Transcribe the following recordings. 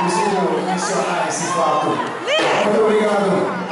preciso mencionar esse fato. Muito obrigado.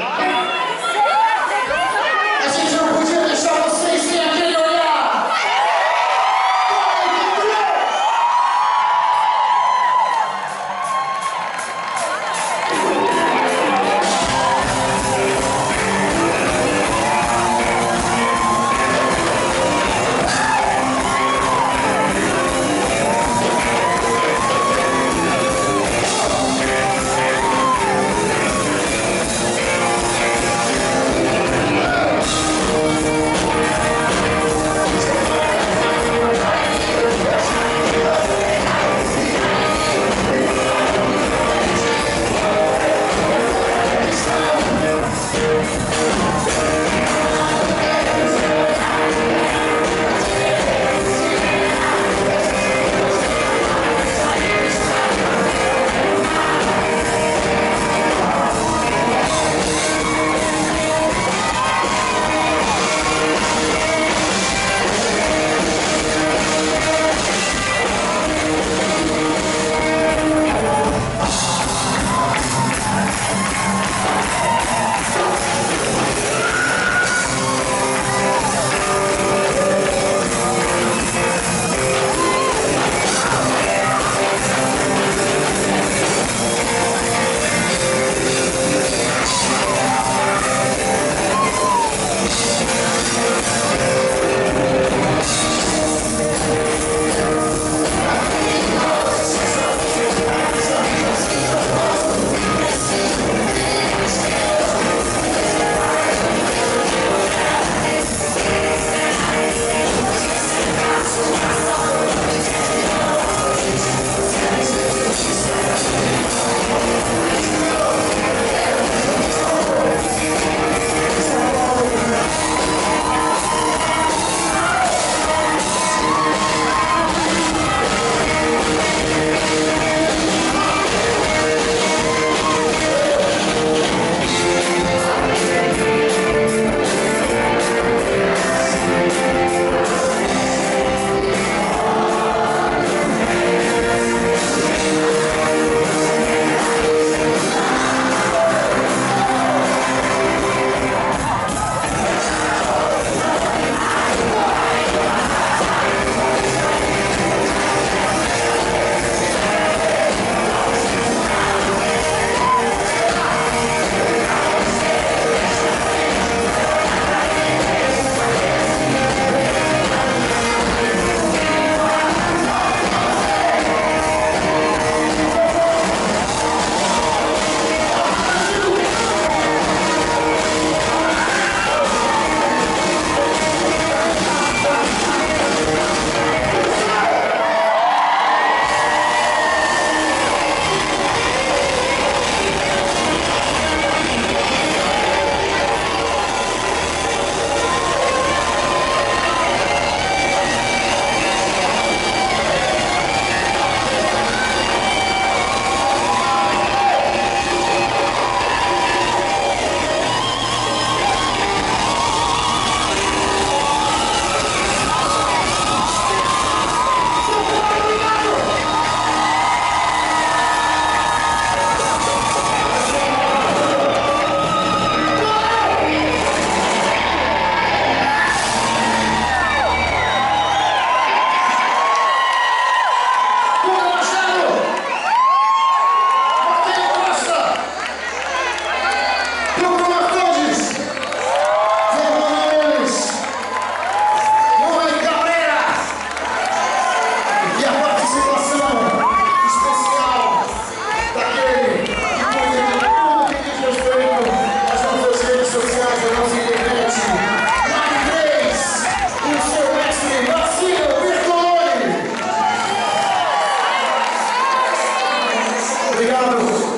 Obrigado.